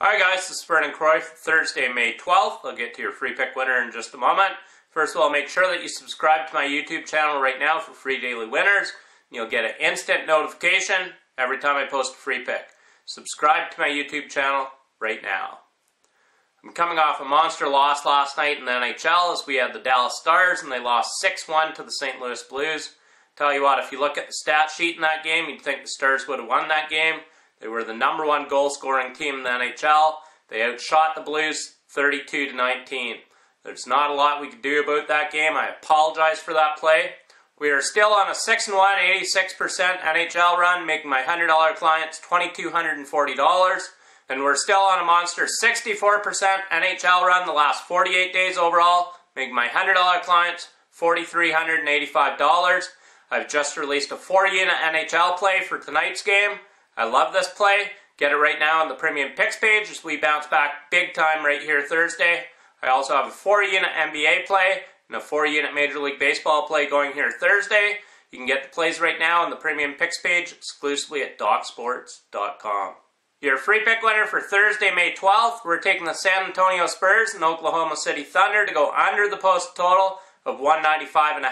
Alright guys, this is Vernon Croy for Thursday, May 12th. I'll get to your free pick winner in just a moment. First of all, make sure that you subscribe to my YouTube channel right now for free daily winners. You'll get an instant notification every time I post a free pick. Subscribe to my YouTube channel right now. I'm coming off a monster loss last night in the NHL as we had the Dallas Stars and they lost 6-1 to the St. Louis Blues. Tell you what, if you look at the stat sheet in that game, you'd think the Stars would have won that game. They were the number one goal scoring team in the NHL. They outshot the Blues 32 to 19. There's not a lot we could do about that game. I apologize for that play. We are still on a 6 and 1, 86% NHL run, making my $100 clients $2,240. And we're still on a monster 64% NHL run the last 48 days overall, making my $100 clients $4,385. I've just released a 4 unit NHL play for tonight's game. I love this play. Get it right now on the Premium Picks page as we bounce back big time right here Thursday. I also have a 4-unit NBA play and a 4-unit Major League Baseball play going here Thursday. You can get the plays right now on the Premium Picks page exclusively at DocSports.com. Your free pick winner for Thursday, May 12th, we're taking the San Antonio Spurs and Oklahoma City Thunder to go under the post total of 195.5.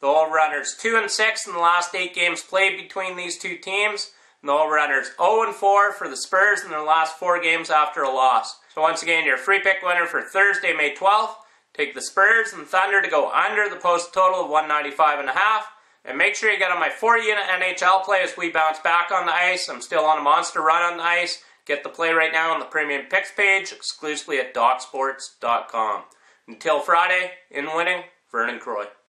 The over-runners 2 and 6 in the last 8 games played between these two teams. The over-runners 0-4 for the Spurs in their last four games after a loss. So once again, your free pick winner for Thursday, May 12th. Take the Spurs and Thunder to go under the post total of 195.5. And make sure you get on my 4-unit NHL play as we bounce back on the ice. I'm still on a monster run on the ice. Get the play right now on the Premium Picks page, exclusively at DocSports.com. Until Friday, in winning, Vernon Croy.